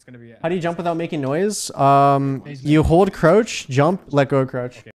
It's gonna be. How do you jump without making noise? Um, you hold crouch, jump, let go of crouch.